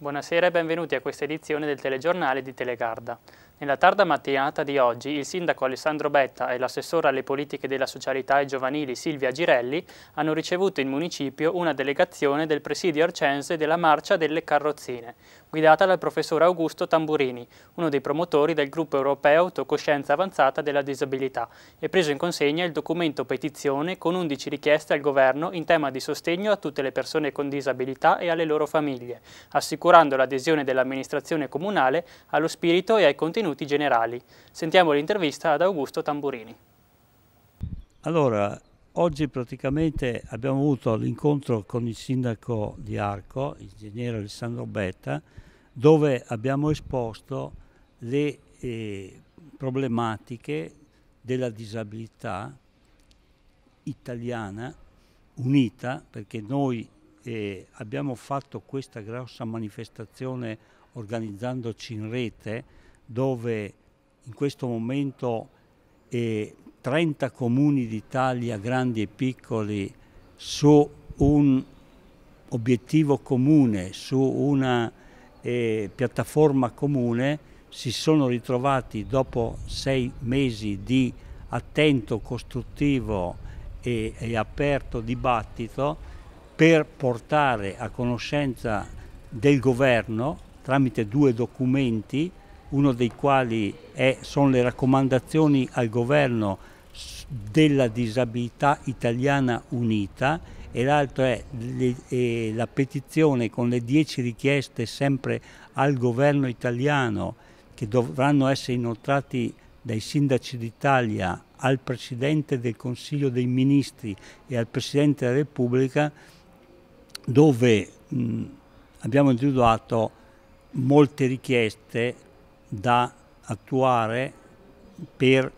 Buonasera e benvenuti a questa edizione del telegiornale di Telegarda. Nella tarda mattinata di oggi il sindaco Alessandro Betta e l'assessore alle politiche della socialità e giovanili Silvia Girelli hanno ricevuto in municipio una delegazione del presidio arcense della Marcia delle Carrozzine, guidata dal professor Augusto Tamburini, uno dei promotori del gruppo europeo Autocoscienza Avanzata della Disabilità, e preso in consegna il documento petizione con 11 richieste al governo in tema di sostegno a tutte le persone con disabilità e alle loro famiglie, assicurando l'adesione dell'amministrazione comunale allo spirito e ai contenuti contenuti generali. Sentiamo l'intervista ad Augusto Tamburini. Allora, oggi praticamente abbiamo avuto l'incontro con il sindaco di Arco, l'ingegnere Alessandro Betta, dove abbiamo esposto le eh, problematiche della disabilità italiana unita, perché noi eh, abbiamo fatto questa grossa manifestazione organizzandoci in rete dove in questo momento eh, 30 comuni d'Italia, grandi e piccoli, su un obiettivo comune, su una eh, piattaforma comune, si sono ritrovati dopo sei mesi di attento, costruttivo e, e aperto dibattito per portare a conoscenza del governo tramite due documenti uno dei quali è, sono le raccomandazioni al governo della disabilità italiana unita e l'altro è le, eh, la petizione con le dieci richieste sempre al governo italiano che dovranno essere inoltrati dai sindaci d'Italia al Presidente del Consiglio dei Ministri e al Presidente della Repubblica dove mh, abbiamo individuato molte richieste da attuare per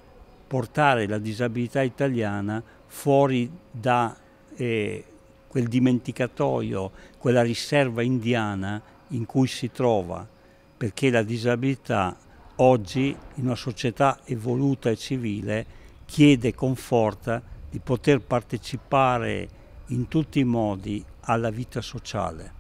portare la disabilità italiana fuori da eh, quel dimenticatoio, quella riserva indiana in cui si trova, perché la disabilità oggi in una società evoluta e civile chiede con forza di poter partecipare in tutti i modi alla vita sociale.